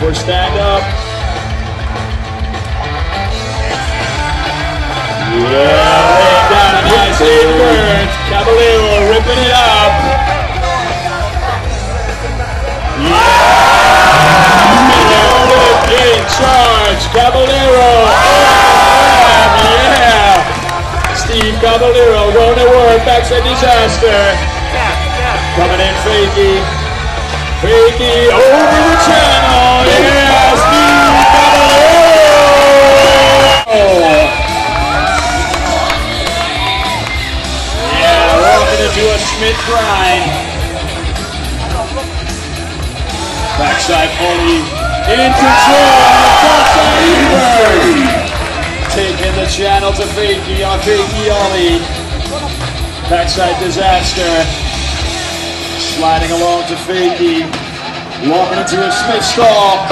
for stand up. Yeah, laying down a nice invert. Caballero ripping it up. Yeah, Miller in charge. Caballero. Oh, yeah. Steve Caballero going to work. Backside disaster. Coming in Fakie. Fakie over the channel. Yeah, walking into a Smith grind. Backside Foley in control. Backside Ebert. Taking the channel to Fakie on Fakie Ollie. Backside disaster. Sliding along to Fakie. Walking into a Smith stall.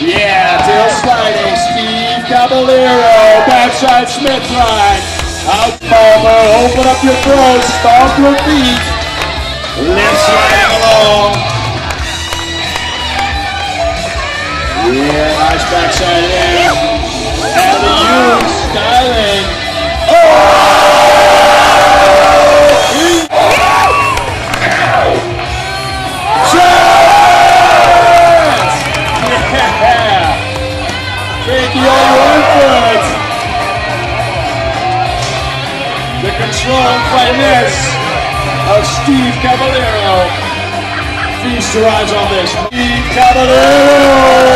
Yeah, tail sliding. Steve Caballero. Backside Smith line. Out Palmer. Open up your throat. Stomp your feet. Left sliding along. Yeah, nice backside air. Thank you all your input. The control and finesse of Steve Caballero. Feast your eyes on this. Steve Caballero!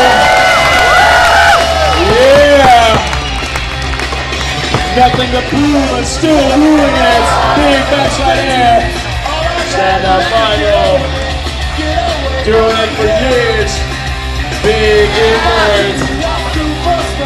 Yeah! Nothing to prove, but still ruling it. Big backside air. Stand up final. Doing it for years. Big inward.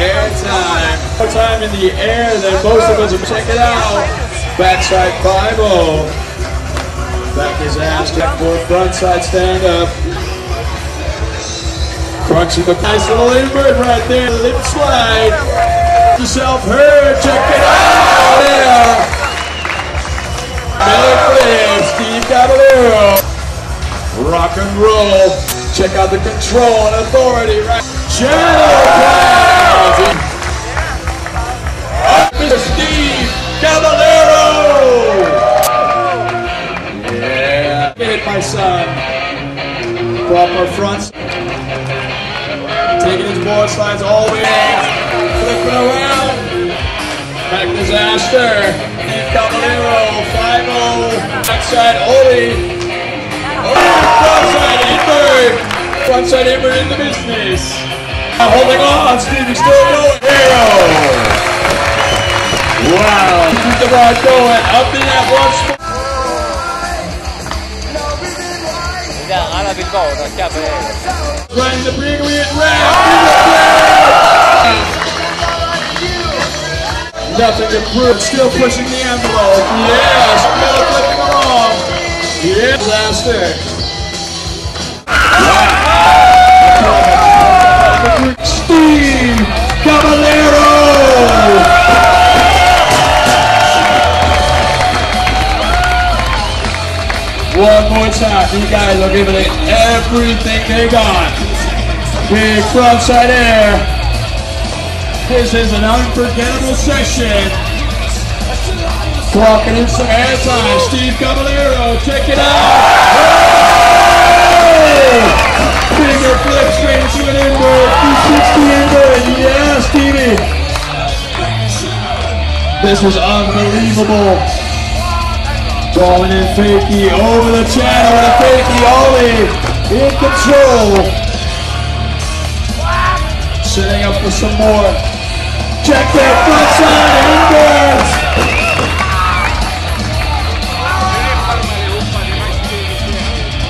air time. More time in the air than most of us. Check it out. Backside 5 Back his ass check for frontside stand up. Crunchy the nice little invert right there. Lip slide. Yourself heard. Check it out. Yeah. Belly. Steve Caballero. Rock and roll. Check out the control and authority right. Channel slides all the way out. Flipping around. Back disaster. Steve Caballero. 5-0. Backside Ollie. Oh, frontside invert. Frontside invert in the business. Now holding on. Stevie still going. Hero. Wow. Keep the rod going. Up the net once more. Kaya hanapin ko, Run the Brigadier Rap! Nothing improved. still pushing the envelope. Yes, middle flipping along. Yeah, last. Steve Caballero! 12-point shot. These guys are giving it everything they got. Big frontside air. This is an unforgettable session. Walking in some air time. Steve Caballero, check it out. Finger flip straight into an inward. 360 inward. Yeah, Stevie. This was unbelievable. Going in Fakie over the channel and Fakie Ollie in control. Setting up for some more. Check that front side inwards.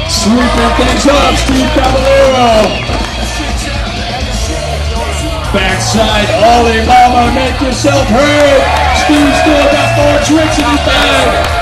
Sweeping things up, Steve Caballero. Backside Ollie, mama, make yourself heard. Steve still got four tricks in his bag.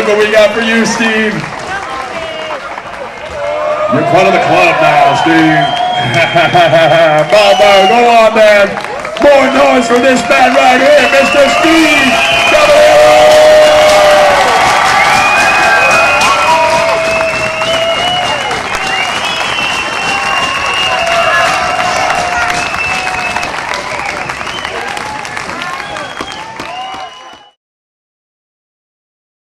Look what we got for you, Steve! You're part of the club now, Steve. Bravo, go on, man. More noise for this man right here, Mr. Steve